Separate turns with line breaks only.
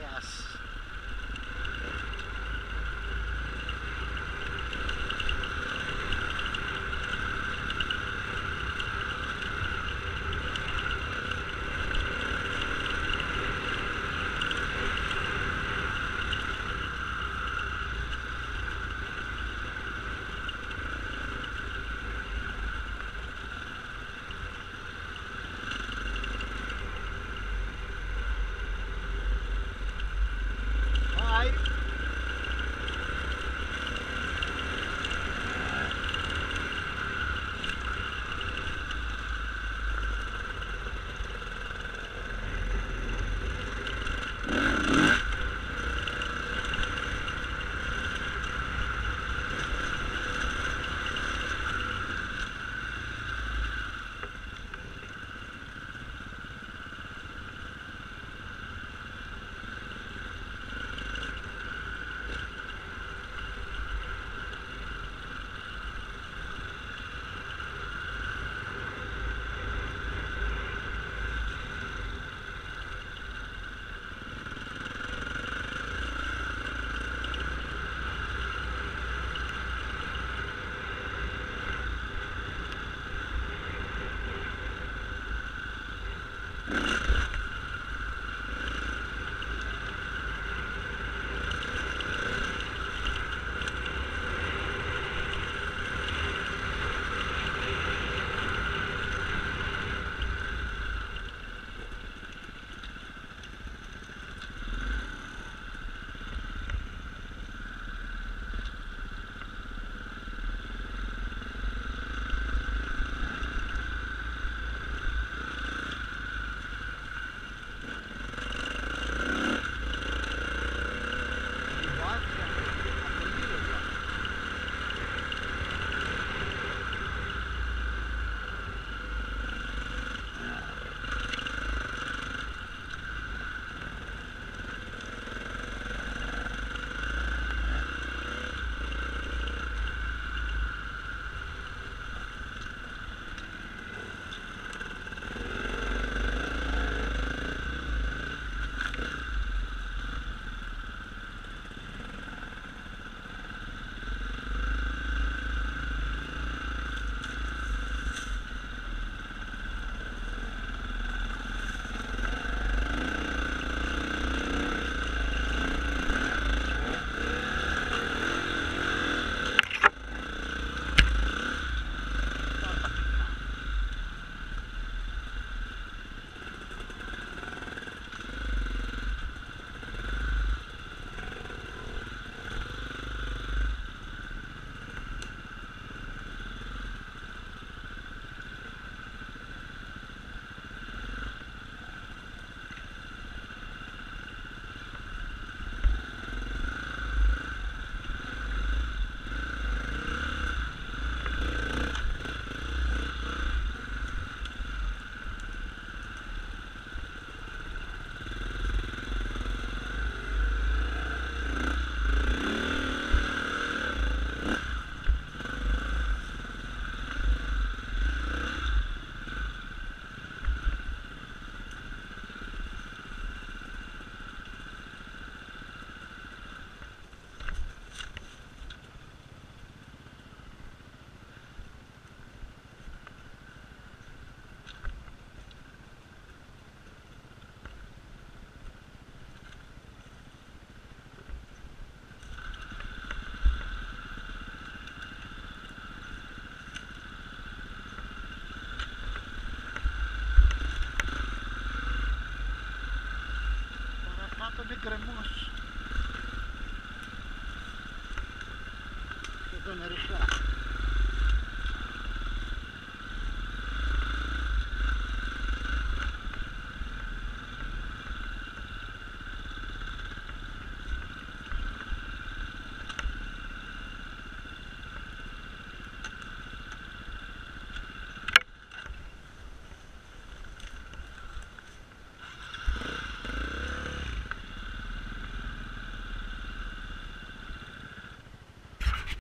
fast.